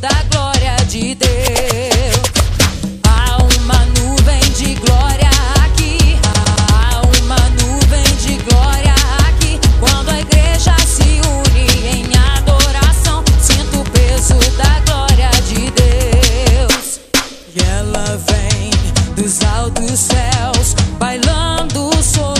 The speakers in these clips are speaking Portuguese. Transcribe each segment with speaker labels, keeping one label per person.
Speaker 1: da glória de Deus. Há uma nuvem de glória aqui. Há uma nuvem de glória aqui. Quando a igreja se une em adoração, sinto o peso da glória de Deus. E ela vem dos altos céus, bailando sobre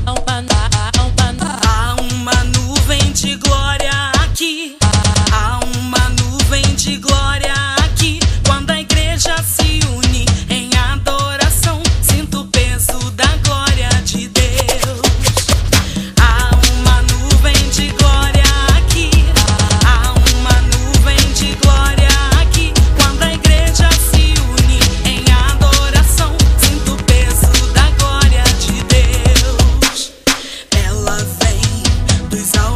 Speaker 2: dos altos.